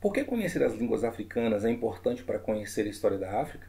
Por que conhecer as línguas africanas é importante para conhecer a história da África?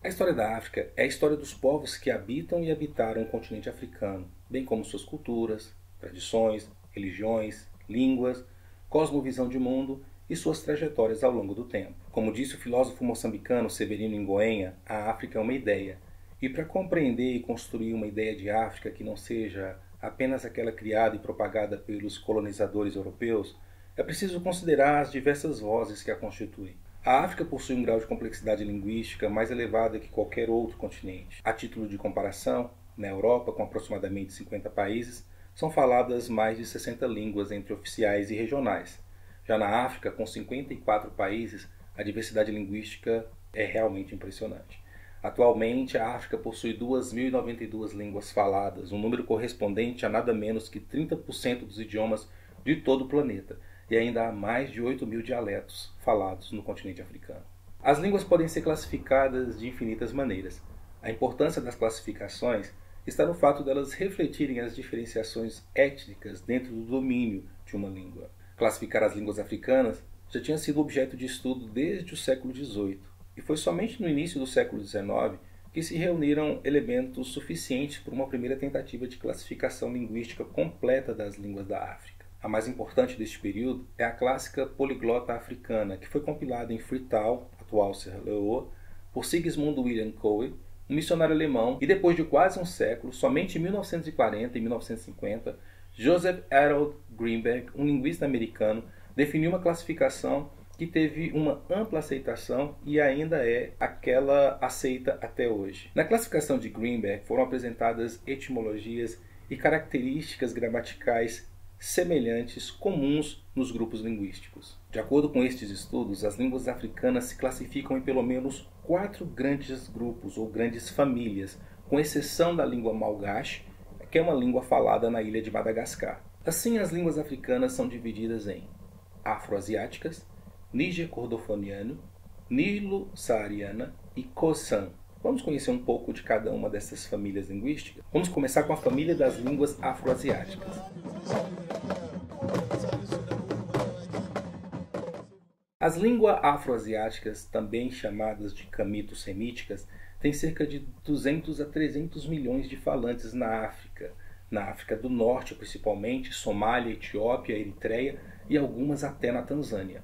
A história da África é a história dos povos que habitam e habitaram o continente africano, bem como suas culturas, tradições, religiões, línguas, cosmovisão de mundo e suas trajetórias ao longo do tempo. Como disse o filósofo moçambicano Severino Ingoenha, a África é uma ideia, e para compreender e construir uma ideia de África que não seja apenas aquela criada e propagada pelos colonizadores europeus, é preciso considerar as diversas vozes que a constituem. A África possui um grau de complexidade linguística mais elevado que qualquer outro continente. A título de comparação, na Europa, com aproximadamente 50 países, são faladas mais de 60 línguas entre oficiais e regionais. Já na África, com 54 países, a diversidade linguística é realmente impressionante. Atualmente, a África possui 2.092 línguas faladas, um número correspondente a nada menos que 30% dos idiomas de todo o planeta, e ainda há mais de 8 mil dialetos falados no continente africano. As línguas podem ser classificadas de infinitas maneiras. A importância das classificações está no fato delas refletirem as diferenciações étnicas dentro do domínio de uma língua. Classificar as línguas africanas já tinha sido objeto de estudo desde o século XVIII e foi somente no início do século XIX que se reuniram elementos suficientes para uma primeira tentativa de classificação linguística completa das línguas da África. A mais importante deste período é a clássica Poliglota Africana, que foi compilada em Freetown, atual Serra Leoa, por Sigismund William Coe, um missionário alemão, e depois de quase um século, somente em 1940 e 1950, Joseph Harold Greenberg, um linguista americano, definiu uma classificação que teve uma ampla aceitação e ainda é aquela aceita até hoje. Na classificação de Greenberg foram apresentadas etimologias e características gramaticais semelhantes comuns nos grupos linguísticos. De acordo com estes estudos, as línguas africanas se classificam em pelo menos quatro grandes grupos ou grandes famílias, com exceção da língua malgache, que é uma língua falada na ilha de Madagascar. Assim, as línguas africanas são divididas em afroasiáticas, Níger cordofoniano, Nilo-Saariana e Khoisan. Vamos conhecer um pouco de cada uma dessas famílias linguísticas? Vamos começar com a família das línguas afroasiáticas. As línguas afroasiáticas, também chamadas de camito-semíticas, têm cerca de 200 a 300 milhões de falantes na África, na África do Norte principalmente, Somália, Etiópia, Eritreia e algumas até na Tanzânia.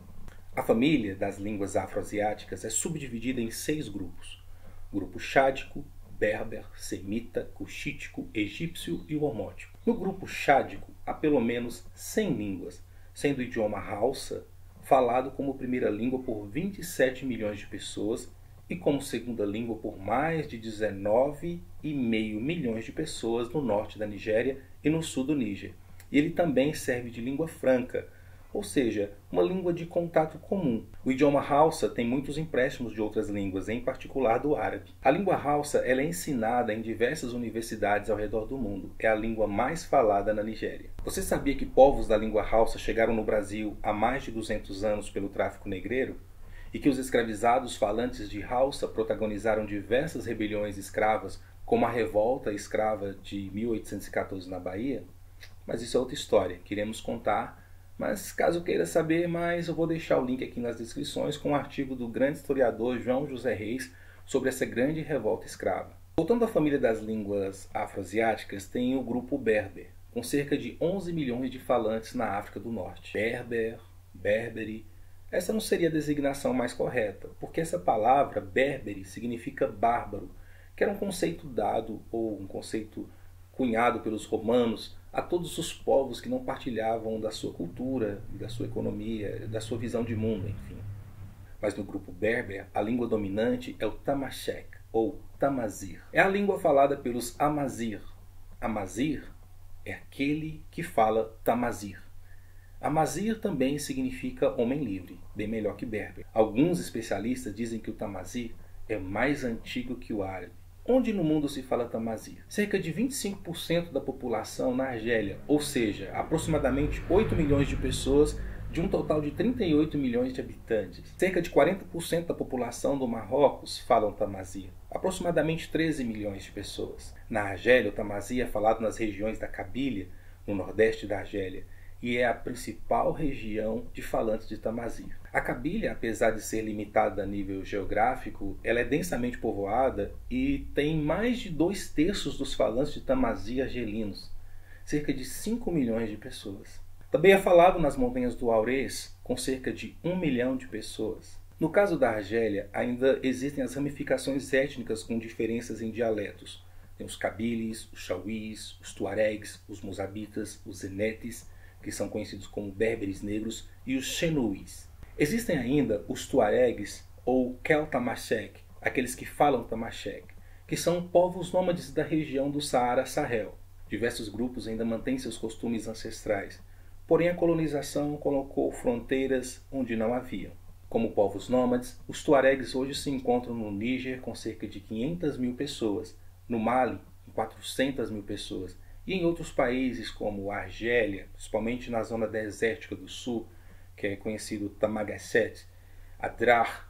A família das línguas afroasiáticas é subdividida em seis grupos: grupo chádico, berber, semita, cuxítico, egípcio e hormótico. No grupo chádico há pelo menos 100 línguas, sendo o idioma Hausa falado como primeira língua por 27 milhões de pessoas e como segunda língua por mais de 19,5 milhões de pessoas no norte da Nigéria e no sul do Níger. E ele também serve de língua franca, ou seja, uma língua de contato comum. O idioma Hausa tem muitos empréstimos de outras línguas, em particular do árabe. A língua Hausa é ensinada em diversas universidades ao redor do mundo. É a língua mais falada na Nigéria. Você sabia que povos da língua Hausa chegaram no Brasil há mais de 200 anos pelo tráfico negreiro? E que os escravizados falantes de Hausa protagonizaram diversas rebeliões escravas, como a revolta escrava de 1814 na Bahia? Mas isso é outra história. Queremos contar mas caso queira saber mais, eu vou deixar o link aqui nas descrições com o um artigo do grande historiador João José Reis sobre essa grande revolta escrava. Voltando à família das línguas afroasiáticas, tem o grupo Berber, com cerca de 11 milhões de falantes na África do Norte. Berber, Berberi. Essa não seria a designação mais correta, porque essa palavra berberi significa bárbaro, que era um conceito dado ou um conceito cunhado pelos romanos a todos os povos que não partilhavam da sua cultura, da sua economia, da sua visão de mundo, enfim. Mas no grupo berber, a língua dominante é o Tamashek, ou Tamazir. É a língua falada pelos Amazir. Amazir é aquele que fala Tamazir. Amazir também significa homem livre, bem melhor que berber. Alguns especialistas dizem que o Tamazir é mais antigo que o árabe Onde no mundo se fala tamazir? Cerca de 25% da população na Argélia, ou seja, aproximadamente 8 milhões de pessoas de um total de 38 milhões de habitantes. Cerca de 40% da população do Marrocos falam tamazir. aproximadamente 13 milhões de pessoas. Na Argélia, o tamazi é falado nas regiões da Cabilha, no nordeste da Argélia, e é a principal região de falantes de tamazi. A Cabilha, apesar de ser limitada a nível geográfico, ela é densamente povoada e tem mais de dois terços dos falantes de tamazi argelinos, cerca de 5 milhões de pessoas. Também é falado nas montanhas do Aurès, com cerca de 1 milhão de pessoas. No caso da Argélia, ainda existem as ramificações étnicas com diferenças em dialetos. Tem os Kabyles, os Chauís, os Tuaregs, os Mozabitas, os Zenetes, que são conhecidos como berberes negros, e os Xenouis. Existem ainda os Tuaregs ou Keltamashek, aqueles que falam Tamashek, que são povos nômades da região do Saara Sahel. Diversos grupos ainda mantêm seus costumes ancestrais, porém a colonização colocou fronteiras onde não haviam. Como povos nômades, os Tuaregs hoje se encontram no Níger com cerca de 500 mil pessoas, no Mali, 400 mil pessoas, e em outros países como Argélia, principalmente na zona desértica do sul, que é conhecido Tamagaset, Adrar,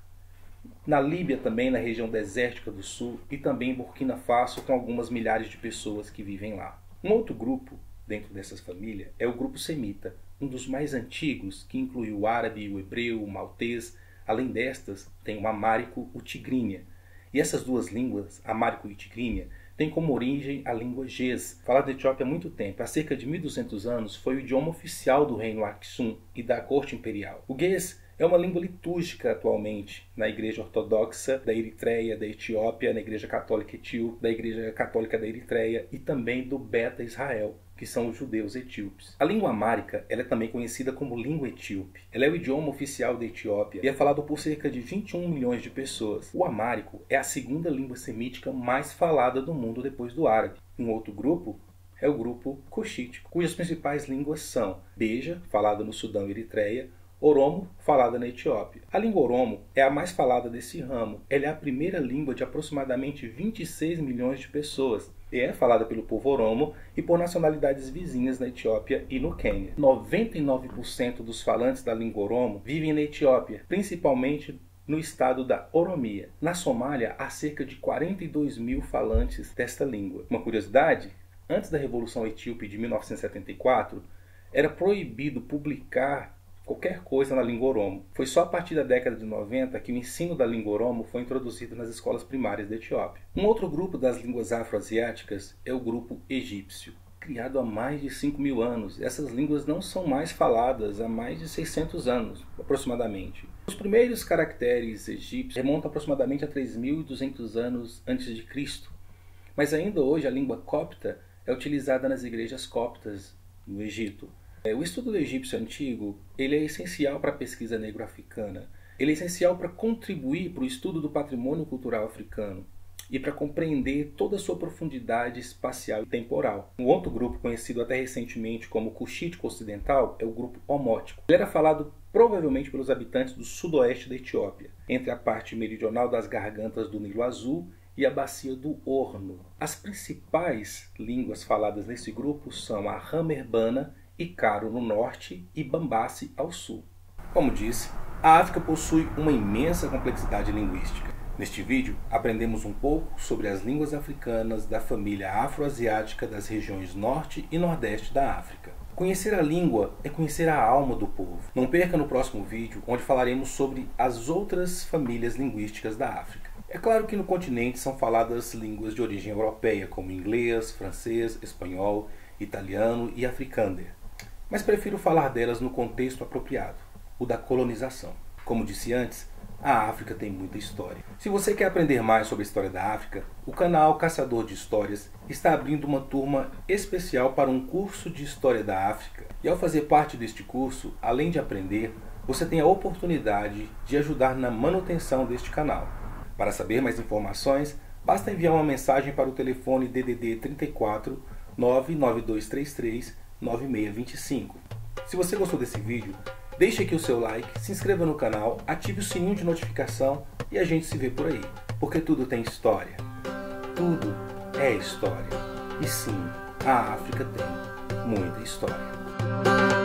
na Líbia também, na região desértica do sul, e também em Burkina Faso, com algumas milhares de pessoas que vivem lá. Um outro grupo dentro dessas famílias é o grupo semita, um dos mais antigos, que inclui o árabe, o hebreu, o maltês. Além destas, tem o amárico, o tigrinha. E essas duas línguas, amárico e tigrinha, tem como origem a língua Gez, falada na Etiópia há muito tempo. Há cerca de 1200 anos foi o idioma oficial do reino Aksum e da corte imperial. O Gez é uma língua litúrgica atualmente na Igreja Ortodoxa da Eritreia, da Etiópia, na Igreja Católica Etíope, da Igreja Católica da Eritreia e também do Beta Israel, que são os judeus etíopes. A língua amárica ela é também conhecida como língua etíope. Ela é o idioma oficial da Etiópia e é falado por cerca de 21 milhões de pessoas. O amárico é a segunda língua semítica mais falada do mundo depois do árabe. Um outro grupo é o grupo cuxítico, cujas principais línguas são Beja, falada no Sudão e Eritreia, Oromo, falada na Etiópia. A língua Oromo é a mais falada desse ramo. Ela é a primeira língua de aproximadamente 26 milhões de pessoas e é falada pelo povo Oromo e por nacionalidades vizinhas na Etiópia e no Quênia. 99% dos falantes da língua Oromo vivem na Etiópia, principalmente no estado da Oromia. Na Somália, há cerca de 42 mil falantes desta língua. Uma curiosidade: antes da Revolução Etíope de 1974, era proibido publicar qualquer coisa na língua oromo. Foi só a partir da década de 90 que o ensino da língua oromo foi introduzido nas escolas primárias da Etiópia. Um outro grupo das línguas afroasiáticas é o grupo egípcio. Criado há mais de 5 mil anos, essas línguas não são mais faladas há mais de 600 anos, aproximadamente. Os primeiros caracteres egípcios remontam aproximadamente a 3.200 anos antes de Cristo, mas ainda hoje a língua copta é utilizada nas igrejas coptas no Egito. É, o estudo do egípcio antigo ele é essencial para a pesquisa negro-africana. Ele é essencial para contribuir para o estudo do patrimônio cultural africano e para compreender toda a sua profundidade espacial e temporal. Um outro grupo conhecido até recentemente como Cuxítico Ocidental é o grupo Homótico. Ele era falado provavelmente pelos habitantes do sudoeste da Etiópia, entre a parte meridional das gargantas do Nilo Azul e a bacia do Orno. As principais línguas faladas nesse grupo são a Hamerbana Icaro no norte e Bambace ao sul. Como disse, a África possui uma imensa complexidade linguística. Neste vídeo, aprendemos um pouco sobre as línguas africanas da família afroasiática das regiões norte e nordeste da África. Conhecer a língua é conhecer a alma do povo. Não perca no próximo vídeo, onde falaremos sobre as outras famílias linguísticas da África. É claro que no continente são faladas línguas de origem europeia, como inglês, francês, espanhol, italiano e africânder mas prefiro falar delas no contexto apropriado, o da colonização. Como disse antes, a África tem muita história. Se você quer aprender mais sobre a história da África, o canal Caçador de Histórias está abrindo uma turma especial para um curso de História da África. E ao fazer parte deste curso, além de aprender, você tem a oportunidade de ajudar na manutenção deste canal. Para saber mais informações, basta enviar uma mensagem para o telefone DDD 34 99233 9625. Se você gostou desse vídeo, deixe aqui o seu like, se inscreva no canal, ative o sininho de notificação e a gente se vê por aí. Porque tudo tem história. Tudo é história. E sim, a África tem muita história.